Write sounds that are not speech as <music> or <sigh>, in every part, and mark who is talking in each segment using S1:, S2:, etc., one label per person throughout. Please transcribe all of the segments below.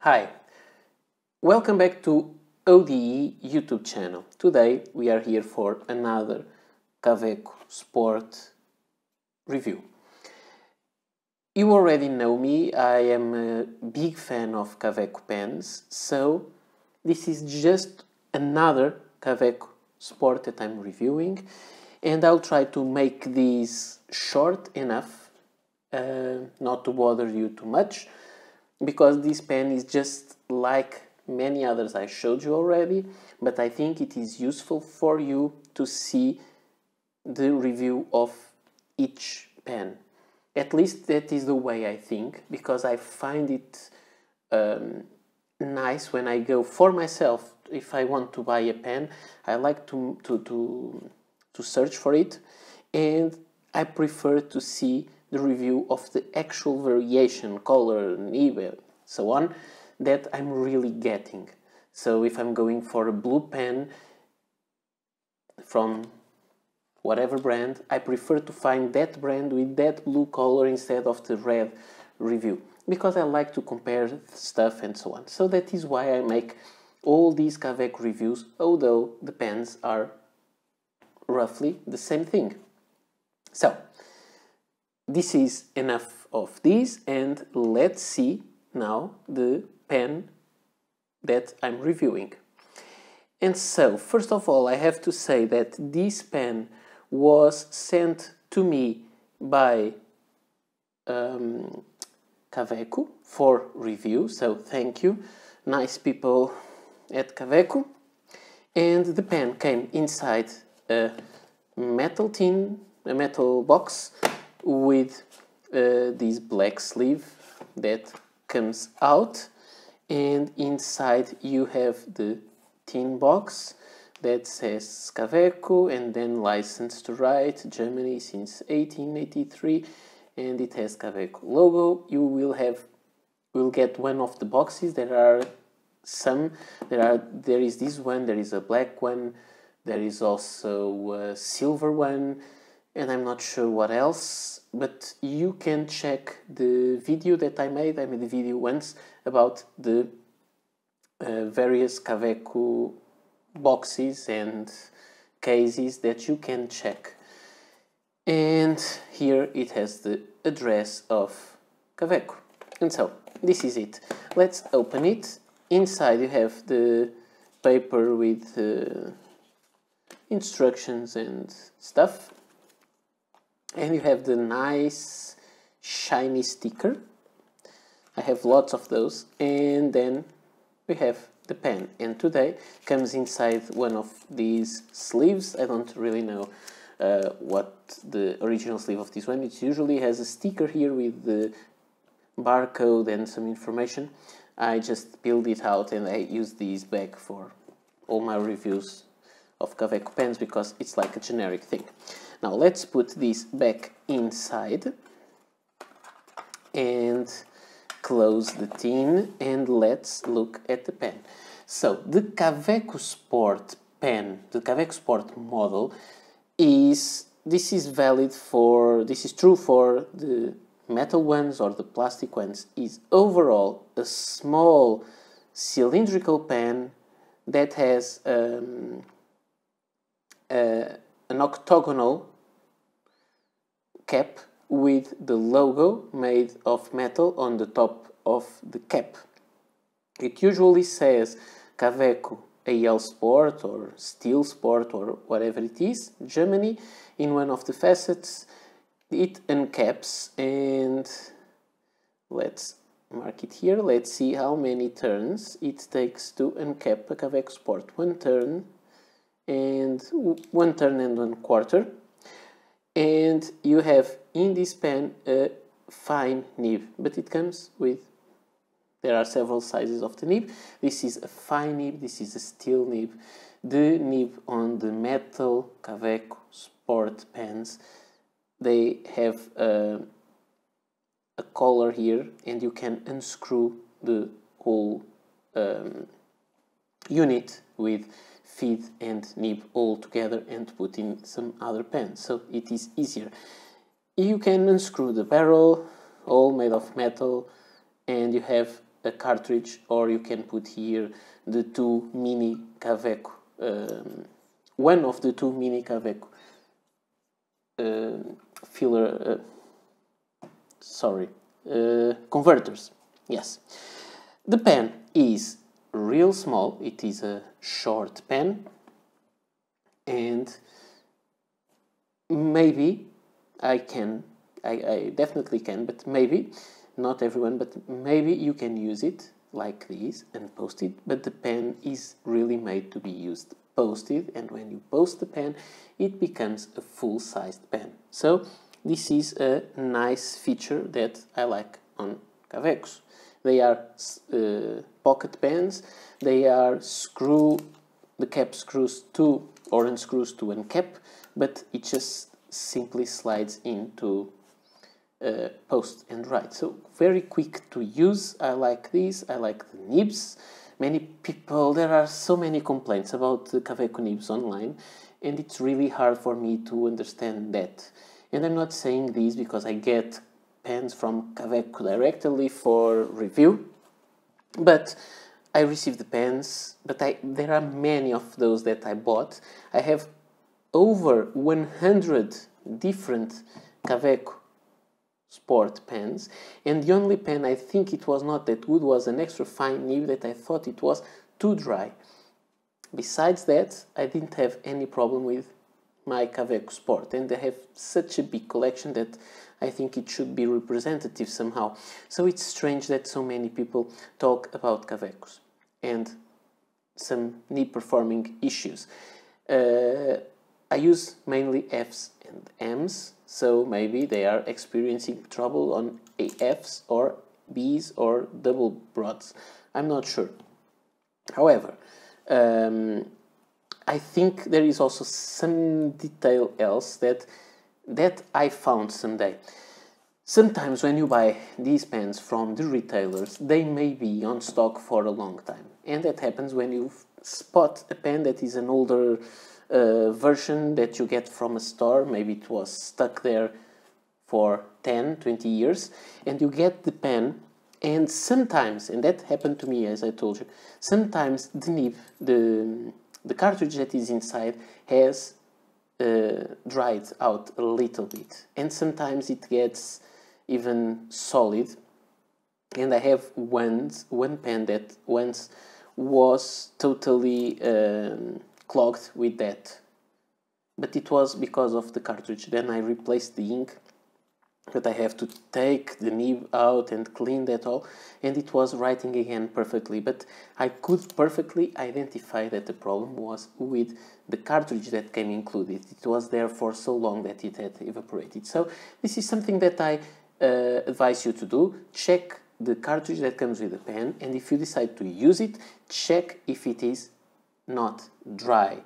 S1: Hi, welcome back to ODE YouTube channel. Today we are here for another Kaweco Sport review. You already know me, I am a big fan of Kaweco pens, so this is just another Kaweco Sport that I'm reviewing and I'll try to make these short enough uh, not to bother you too much because this pen is just like many others I showed you already, but I think it is useful for you to see the review of each pen. At least that is the way I think, because I find it um, nice when I go for myself. If I want to buy a pen, I like to, to, to, to search for it, and I prefer to see the review of the actual variation, color, nib, so on, that I'm really getting. So if I'm going for a blue pen from whatever brand, I prefer to find that brand with that blue color instead of the red review because I like to compare stuff and so on. So that is why I make all these Kaweco reviews, although the pens are roughly the same thing. So, this is enough of this and let's see now the pen that I'm reviewing. And so, first of all, I have to say that this pen was sent to me by um, Kaweco for review, so thank you, nice people at Kaweco. And the pen came inside a metal tin, a metal box with uh, this black sleeve that comes out. And inside you have the tin box that says Kaweco and then licensed to write Germany since 1883 and it has Kaweco logo. You will have will get one of the boxes. There are some there are there is this one there is a black one there is also a silver one and I'm not sure what else, but you can check the video that I made. I made a video once about the uh, various Kaweco boxes and cases that you can check. And here it has the address of Kaweco. And so, this is it. Let's open it. Inside you have the paper with uh, instructions and stuff and you have the nice shiny sticker. I have lots of those. And then we have the pen. And today comes inside one of these sleeves. I don't really know uh, what the original sleeve of this one it usually has a sticker here with the barcode and some information. I just build it out and I use these back for all my reviews of Kaweco pens because it's like a generic thing now let's put this back inside and close the tin and let's look at the pen. So the Kaweco Sport pen, the Kaweco Sport model is, this is valid for, this is true for the metal ones or the plastic ones, is overall a small cylindrical pen that has um, a an octagonal cap with the logo made of metal on the top of the cap. It usually says Kaweco AL Sport or Steel Sport or whatever it is, Germany, in one of the facets. It uncaps and let's mark it here. Let's see how many turns it takes to uncap a Kaweco Sport. One turn, and one turn and one quarter. And you have in this pen a fine nib but it comes with there are several sizes of the nib. This is a fine nib this is a steel nib. The nib on the metal Kaweco sport pens they have a, a collar here and you can unscrew the whole um, unit with feed and nib all together and put in some other pen so it is easier you can unscrew the barrel all made of metal and you have a cartridge or you can put here the two mini Kaweco, um, one of the two mini Kaweco uh, filler, uh, sorry, uh, converters. Yes. The pen is real small, it is a short pen and maybe I can, I, I definitely can, but maybe, not everyone, but maybe you can use it like this and post it, but the pen is really made to be used posted and when you post the pen it becomes a full-sized pen. So this is a nice feature that I like on Kawecos. They are uh, pocket pens, they are screw, the cap screws to or unscrews to uncap, but it just simply slides into uh, post and write. So very quick to use. I like this. I like the nibs. Many people, there are so many complaints about the Kaweco nibs online, and it's really hard for me to understand that. And I'm not saying this because I get pens from Kaweco directly for review, but I received the pens, but I, there are many of those that I bought. I have over 100 different Kaweco sport pens and the only pen I think it was not that good was an extra fine nib that I thought it was too dry. Besides that, I didn't have any problem with my Kaweco Sport and I have such a big collection that I think it should be representative somehow. So it's strange that so many people talk about Kawecos and some knee performing issues. Uh, I use mainly Fs and Ms, so maybe they are experiencing trouble on Fs or Bs or double broads. I'm not sure. However, um, I think there is also some detail else that that I found someday. Sometimes when you buy these pens from the retailers, they may be on stock for a long time. And that happens when you spot a pen that is an older uh, version that you get from a store, maybe it was stuck there for 10, 20 years, and you get the pen and sometimes, and that happened to me as I told you, sometimes the nib, the, the cartridge that is inside has uh, dried out a little bit and sometimes it gets even solid and I have once, one pen that once was totally um, clogged with that. But it was because of the cartridge. Then I replaced the ink, but I have to take the nib out and clean that all, and it was writing again perfectly. But I could perfectly identify that the problem was with the cartridge that came included. It was there for so long that it had evaporated. So this is something that I uh, advise you to do. Check the cartridge that comes with the pen, and if you decide to use it, check if it is not dry.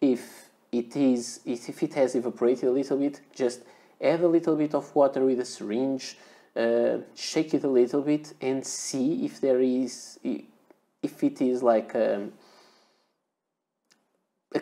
S1: If it is, if it has evaporated a little bit, just add a little bit of water with a syringe, uh, shake it a little bit, and see if there is, if it is like um, a,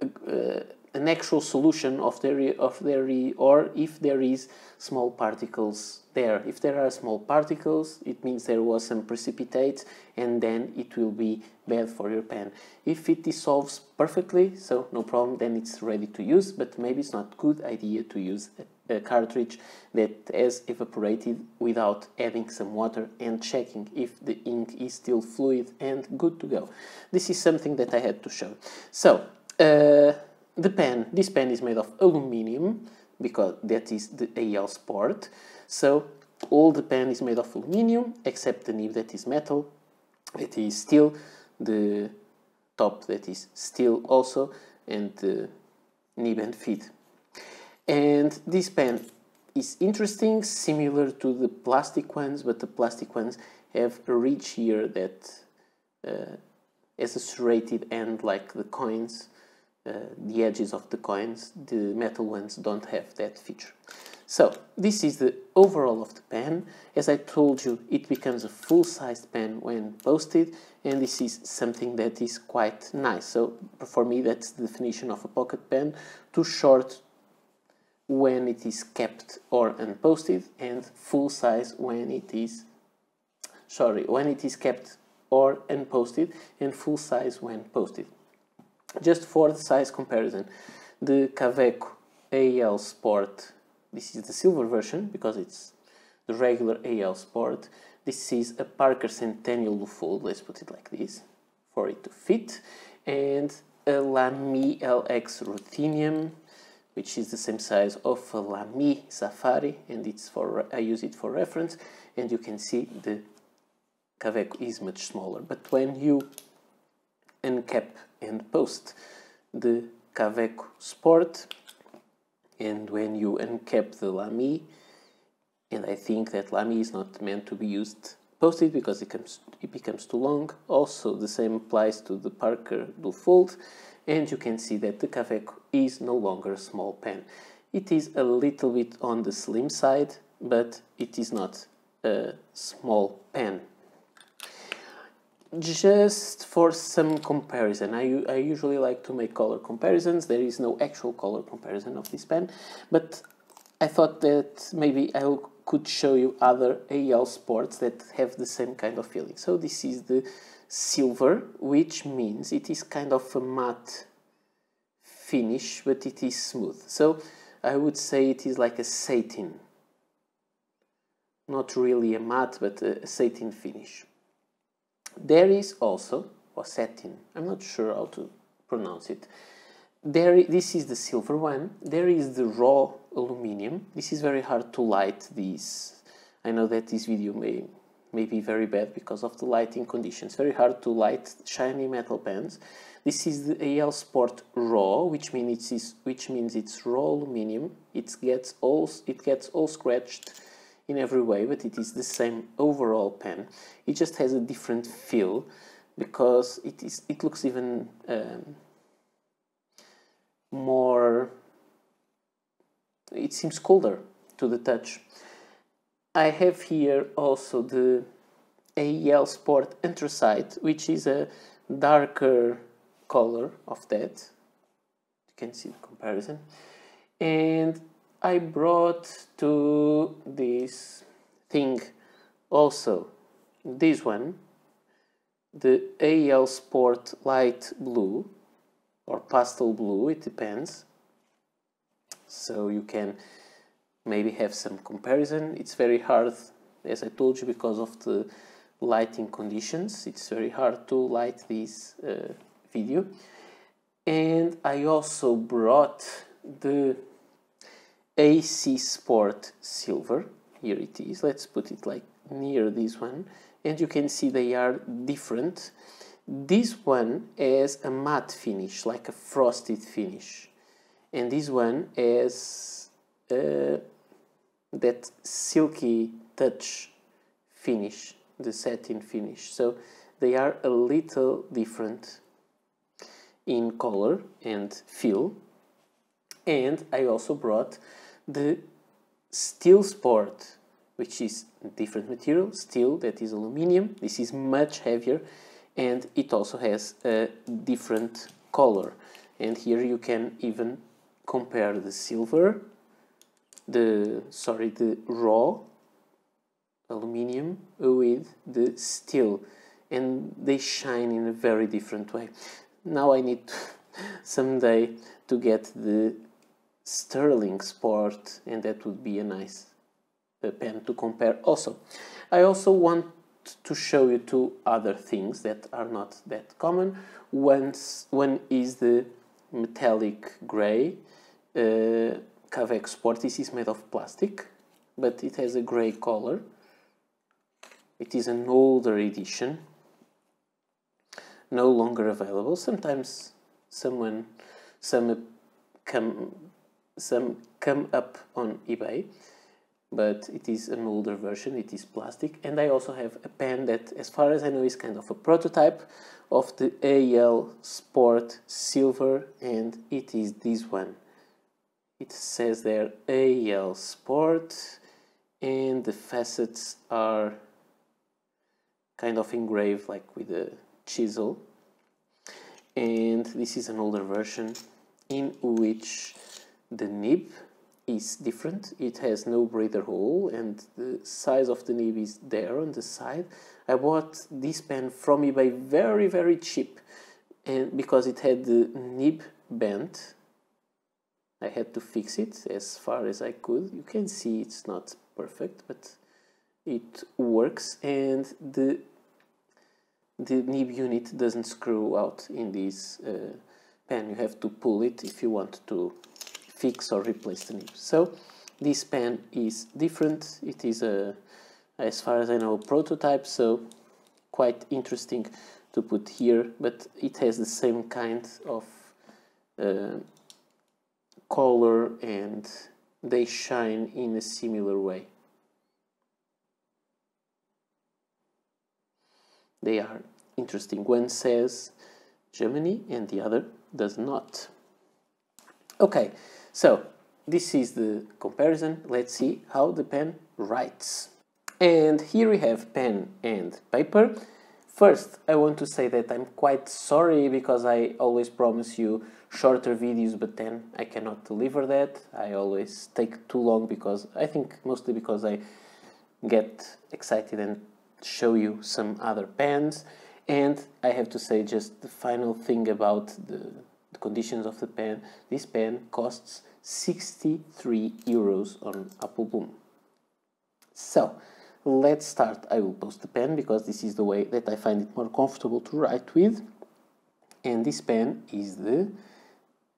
S1: a, a, an actual solution of the of the or if there is small particles there. If there are small particles, it means there was some precipitate and then it will be bad for your pen. If it dissolves perfectly, so no problem, then it's ready to use, but maybe it's not good idea to use a, a cartridge that has evaporated without adding some water and checking if the ink is still fluid and good to go. This is something that I had to show. So, uh, the pen, this pen is made of aluminium because that is the AL Sport. So all the pen is made of aluminium except the nib that is metal. It is steel, the top that is steel also, and the nib and feed. And this pen is interesting, similar to the plastic ones, but the plastic ones have a ridge here that uh, has a serrated end like the coins uh, the edges of the coins, the metal ones don't have that feature. So this is the overall of the pen. As I told you, it becomes a full-sized pen when posted, and this is something that is quite nice. So for me, that's the definition of a pocket pen, too short when it is kept or unposted, and full size when it is sorry, when it is kept or unposted, and full size when posted. Just for the size comparison, the Kaweco AL Sport, this is the silver version because it's the regular AL Sport. This is a Parker Centennial Fold, let's put it like this, for it to fit, and a Lamy LX Ruthenium, which is the same size of a Lamy Safari, and it's for I use it for reference, and you can see the Kaweco is much smaller. But when you uncap and post the Kaweco Sport, and when you uncap the Lamy, and I think that Lamy is not meant to be used posted because it becomes, it becomes too long. Also, the same applies to the Parker Duofold and you can see that the Kaweco is no longer a small pen. It is a little bit on the slim side, but it is not a small pen. Just for some comparison, I, I usually like to make color comparisons. There is no actual color comparison of this pen, but I thought that maybe I could show you other AL sports that have the same kind of feeling. So this is the silver, which means it is kind of a matte finish, but it is smooth. So I would say it is like a satin. Not really a matte, but a satin finish. There is also, or satin, I'm not sure how to pronounce it, there, this is the silver one. There is the raw aluminium. This is very hard to light these. I know that this video may, may be very bad because of the lighting conditions. Very hard to light shiny metal pens. This is the AL Sport Raw, which means it's which means it's raw aluminium. It gets all it gets all scratched in every way, but it is the same overall pen. It just has a different feel because it is it looks even um, more it seems colder to the touch. I have here also the AL Sport Anthracite, which is a darker color of that. You can see the comparison. And I brought to this thing also this one, the AL Sport Light Blue, or pastel blue, it depends. So you can maybe have some comparison. It's very hard, as I told you, because of the lighting conditions. It's very hard to light this uh, video. And I also brought the AC Sport Silver. Here it is. Let's put it like near this one. And you can see they are different this one has a matte finish, like a frosted finish. And this one has uh, that silky touch finish, the satin finish. So they are a little different in color and feel. And I also brought the Steel Sport, which is different material, steel that is aluminium. This is much heavier and it also has a different color. And here you can even compare the silver the sorry the raw aluminium with the steel. And they shine in a very different way. Now i need <laughs> someday to get the sterling sport and that would be a nice pen to compare also i also want to show you two other things that are not that common. One's, one is the metallic gray uh, Kaweco Sport. This is made of plastic, but it has a gray color. It is an older edition, no longer available. Sometimes someone, some come, some come up on eBay but it is an older version, it is plastic. And I also have a pen that, as far as I know, is kind of a prototype of the AL Sport Silver, and it is this one. It says there AL Sport, and the facets are kind of engraved like with a chisel. And this is an older version in which the nib is different. It has no breather hole and the size of the nib is there on the side. I bought this pen from eBay very very cheap and because it had the nib bent I had to fix it as far as I could. You can see it's not perfect but it works and the the nib unit doesn't screw out in this uh, pen. You have to pull it if you want to fix or replace the nib. So this pen is different. It is a, as far as I know, prototype, so quite interesting to put here, but it has the same kind of uh, color and they shine in a similar way. They are interesting. One says Germany and the other does not. Okay, so this is the comparison. Let's see how the pen writes. And here we have pen and paper. First, I want to say that I'm quite sorry because I always promise you shorter videos, but then I cannot deliver that. I always take too long because I think mostly because I get excited and show you some other pens. And I have to say just the final thing about the conditions of the pen, this pen costs 63 euros on Appelboom. So, let's start. I will post the pen because this is the way that I find it more comfortable to write with. And this pen is the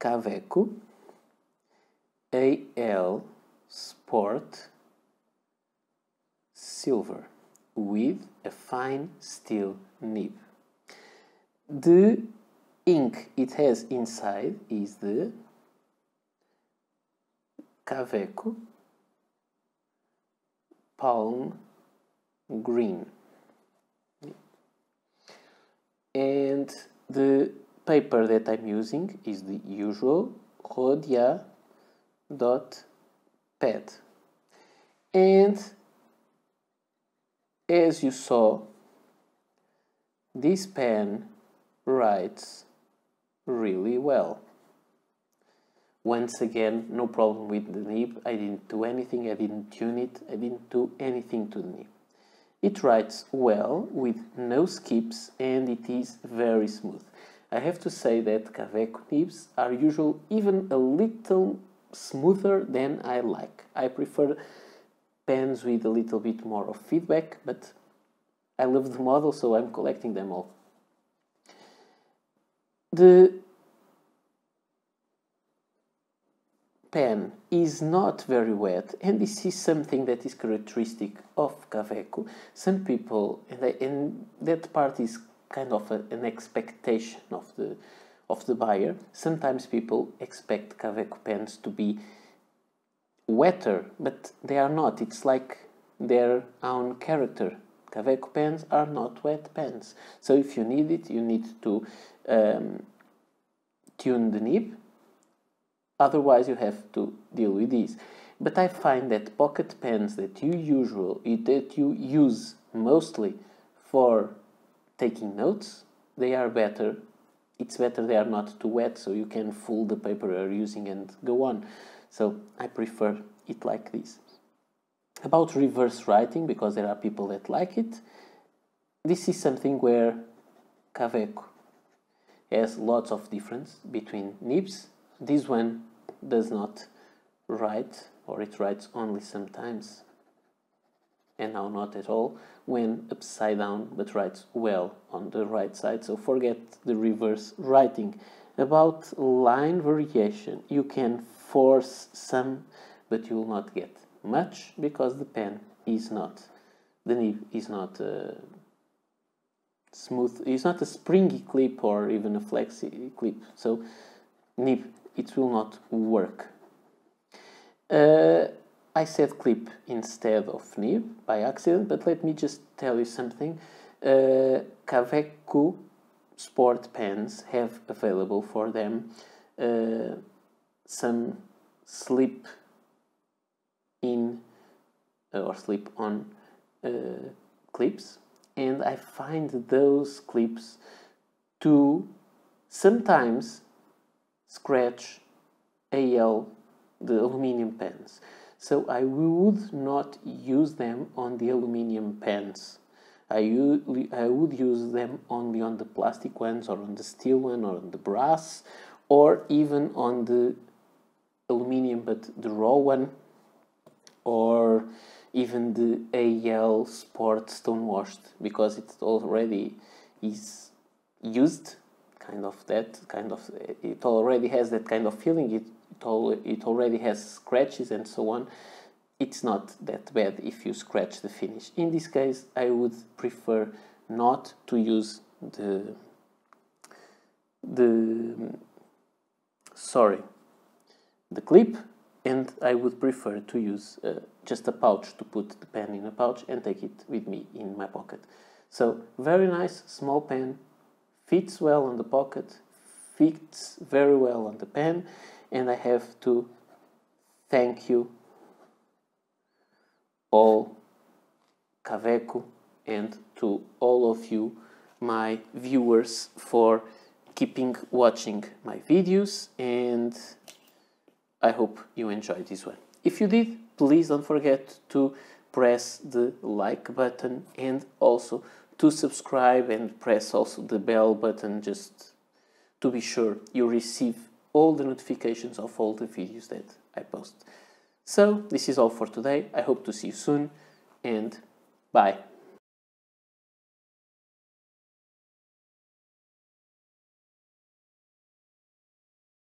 S1: Kaweco AL Sport Silver with a fine steel nib. The ink it has inside is the Kaweco Palm Green. And the paper that I'm using is the usual Rhodia dot pad. And as you saw, this pen writes really well. Once again, no problem with the nib. I didn't do anything, I didn't tune it, I didn't do anything to the nib. It writes well with no skips and it is very smooth. I have to say that Kaweco nibs are usually even a little smoother than I like. I prefer pens with a little bit more of feedback, but I love the model so I'm collecting them all. The pen is not very wet and this is something that is characteristic of Kaweco. Some people, and, I, and that part is kind of a, an expectation of the, of the buyer. Sometimes people expect Kaweco pens to be wetter, but they are not. It's like their own character. Kaweco pens are not wet pens. So if you need it, you need to um, tune the nib Otherwise, you have to deal with these. But I find that pocket pens that you usual that you use mostly for taking notes, they are better. It's better they are not too wet, so you can fold the paper you're using and go on. So I prefer it like this. About reverse writing, because there are people that like it, this is something where Kaweco has lots of difference between nibs this one does not write, or it writes only sometimes, and now not at all, when upside down, but writes well on the right side. So forget the reverse writing. About line variation, you can force some, but you will not get much because the pen is not, the nib is not uh, smooth, it's not a springy clip or even a flexi clip. So nib it will not work. Uh, I said clip instead of nib by accident, but let me just tell you something. Uh, Kaweco sport pens have available for them uh, some slip in uh, or slip on uh, clips and I find those clips to sometimes scratch AL the aluminium pens. So I would not use them on the aluminium pens. I, I would use them only on the plastic ones or on the steel one or on the brass or even on the aluminium but the raw one or even the AL Sport Stonewashed because it already is used kind of that kind of it already has that kind of feeling it it, all, it already has scratches and so on. It's not that bad if you scratch the finish. In this case I would prefer not to use the the sorry the clip and I would prefer to use uh, just a pouch to put the pen in a pouch and take it with me in my pocket. So very nice small pen, fits well on the pocket, fits very well on the pen and I have to thank you all Kaweco and to all of you my viewers for keeping watching my videos and I hope you enjoyed this one. If you did, please don't forget to press the like button and also to subscribe and press also the bell button just to be sure you receive all the notifications of all the videos that I post. So this is all for today. I hope to see you soon and bye.